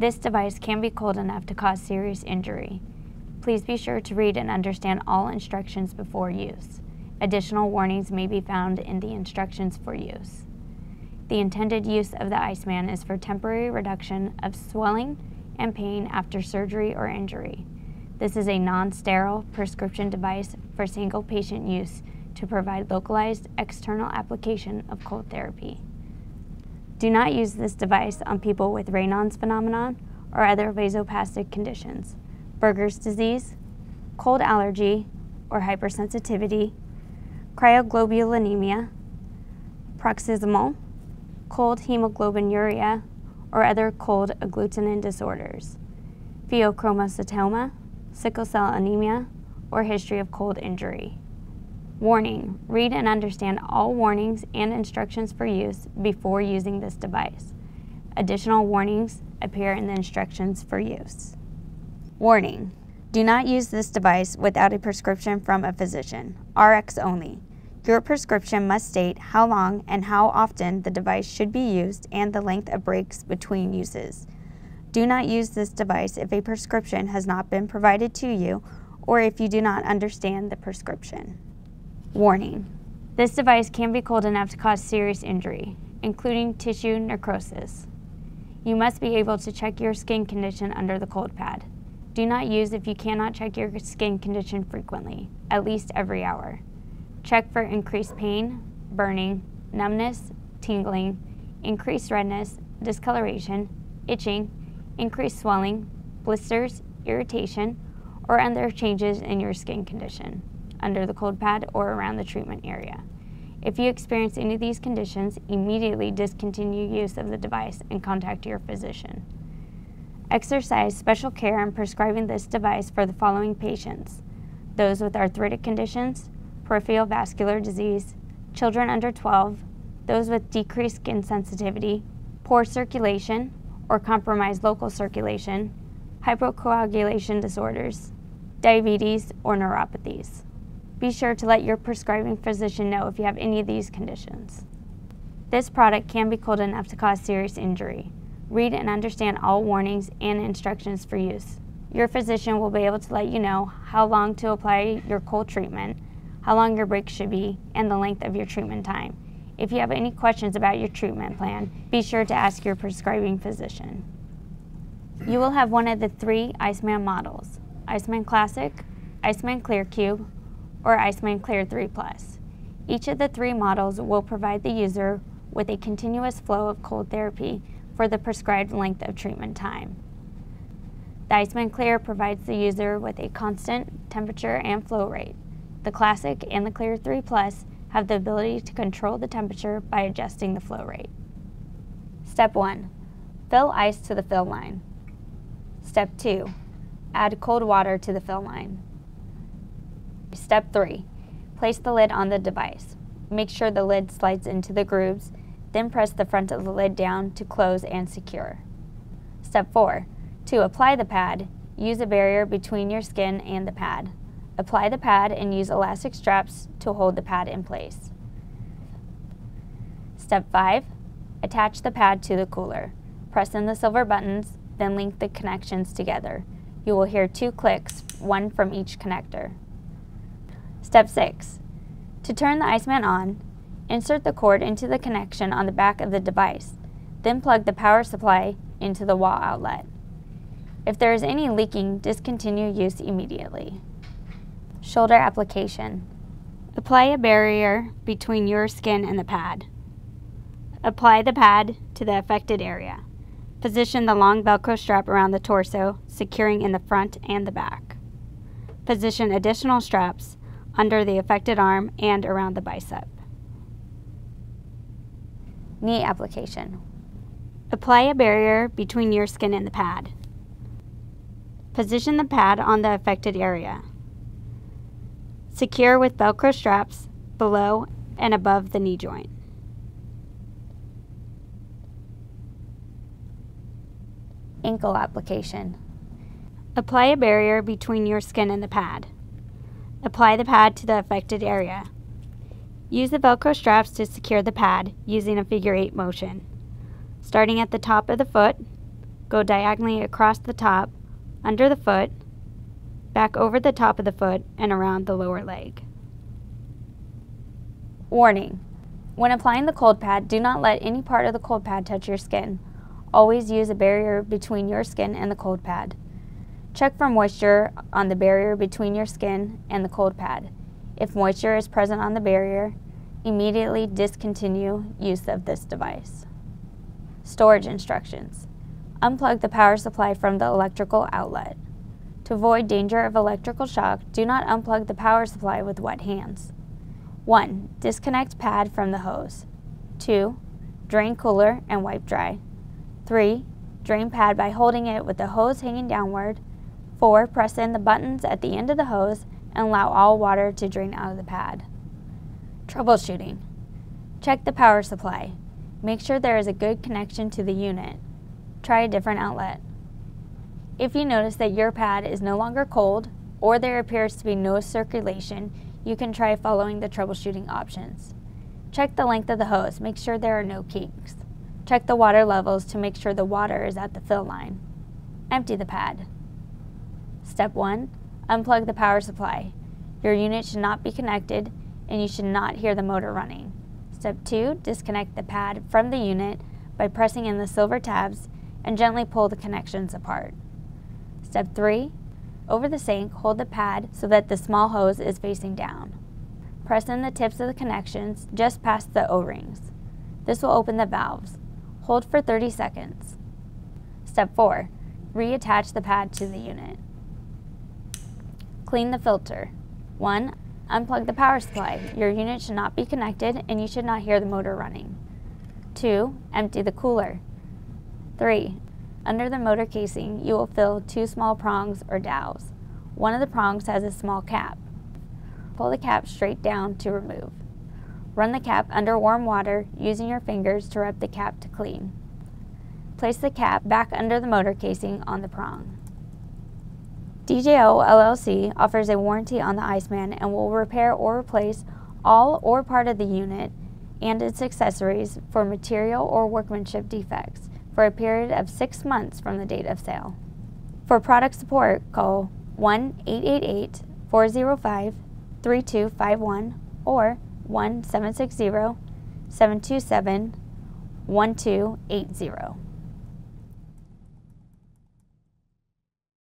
This device can be cold enough to cause serious injury. Please be sure to read and understand all instructions before use. Additional warnings may be found in the instructions for use. The intended use of the Iceman is for temporary reduction of swelling and pain after surgery or injury. This is a non-sterile prescription device for single patient use to provide localized external application of cold therapy. Do not use this device on people with Raynaud's phenomenon or other vasospastic conditions, Buerger's disease, cold allergy or hypersensitivity, cryoglobulinemia, paroxysmal, cold hemoglobinuria, or other cold agglutinin disorders, pheochromocytoma, sickle cell anemia, or history of cold injury. Warning, read and understand all warnings and instructions for use before using this device. Additional warnings appear in the instructions for use. Warning, do not use this device without a prescription from a physician, RX only. Your prescription must state how long and how often the device should be used and the length of breaks between uses. Do not use this device if a prescription has not been provided to you or if you do not understand the prescription. Warning. This device can be cold enough to cause serious injury, including tissue necrosis. You must be able to check your skin condition under the cold pad. Do not use if you cannot check your skin condition frequently, at least every hour. Check for increased pain, burning, numbness, tingling, increased redness, discoloration, itching, increased swelling, blisters, irritation, or other changes in your skin condition under the cold pad or around the treatment area. If you experience any of these conditions, immediately discontinue use of the device and contact your physician. Exercise special care in prescribing this device for the following patients those with arthritic conditions, peripheral vascular disease, children under 12, those with decreased skin sensitivity, poor circulation or compromised local circulation, hypocoagulation disorders, diabetes, or neuropathies. Be sure to let your prescribing physician know if you have any of these conditions. This product can be cold enough to cause serious injury. Read and understand all warnings and instructions for use. Your physician will be able to let you know how long to apply your cold treatment, how long your break should be, and the length of your treatment time. If you have any questions about your treatment plan, be sure to ask your prescribing physician. You will have one of the three Iceman models, Iceman Classic, Iceman Clear Cube, or Iceman Clear 3 Plus. Each of the three models will provide the user with a continuous flow of cold therapy for the prescribed length of treatment time. The Iceman Clear provides the user with a constant temperature and flow rate. The Classic and the Clear 3 Plus have the ability to control the temperature by adjusting the flow rate. Step 1. Fill ice to the fill line. Step 2. Add cold water to the fill line. Step 3. Place the lid on the device. Make sure the lid slides into the grooves, then press the front of the lid down to close and secure. Step 4. To apply the pad, use a barrier between your skin and the pad. Apply the pad and use elastic straps to hold the pad in place. Step 5. Attach the pad to the cooler. Press in the silver buttons, then link the connections together. You will hear two clicks, one from each connector. Step 6. To turn the Iceman on, insert the cord into the connection on the back of the device, then plug the power supply into the wall outlet. If there is any leaking, discontinue use immediately. Shoulder application. Apply a barrier between your skin and the pad. Apply the pad to the affected area. Position the long Velcro strap around the torso, securing in the front and the back. Position additional straps under the affected arm and around the bicep. Knee application. Apply a barrier between your skin and the pad. Position the pad on the affected area. Secure with Velcro straps below and above the knee joint. Ankle application. Apply a barrier between your skin and the pad. Apply the pad to the affected area. Use the Velcro straps to secure the pad using a figure eight motion. Starting at the top of the foot, go diagonally across the top, under the foot, back over the top of the foot, and around the lower leg. Warning. When applying the cold pad, do not let any part of the cold pad touch your skin. Always use a barrier between your skin and the cold pad. Check for moisture on the barrier between your skin and the cold pad. If moisture is present on the barrier, immediately discontinue use of this device. Storage instructions. Unplug the power supply from the electrical outlet. To avoid danger of electrical shock, do not unplug the power supply with wet hands. 1. Disconnect pad from the hose. 2. Drain cooler and wipe dry. 3. Drain pad by holding it with the hose hanging downward. 4. Press in the buttons at the end of the hose and allow all water to drain out of the pad. Troubleshooting. Check the power supply. Make sure there is a good connection to the unit. Try a different outlet. If you notice that your pad is no longer cold or there appears to be no circulation, you can try following the troubleshooting options. Check the length of the hose, make sure there are no kinks. Check the water levels to make sure the water is at the fill line. Empty the pad. Step 1. Unplug the power supply. Your unit should not be connected and you should not hear the motor running. Step 2. Disconnect the pad from the unit by pressing in the silver tabs and gently pull the connections apart. Step 3. Over the sink, hold the pad so that the small hose is facing down. Press in the tips of the connections just past the O-rings. This will open the valves. Hold for 30 seconds. Step 4. Reattach the pad to the unit. Clean the filter. 1. Unplug the power supply. Your unit should not be connected and you should not hear the motor running. 2. Empty the cooler. 3. Under the motor casing, you will fill two small prongs or dowels. One of the prongs has a small cap. Pull the cap straight down to remove. Run the cap under warm water using your fingers to rub the cap to clean. Place the cap back under the motor casing on the prong. DJO LLC offers a warranty on the Iceman and will repair or replace all or part of the unit and its accessories for material or workmanship defects for a period of six months from the date of sale. For product support, call 1 888 405 3251 or 1 760 727 1280.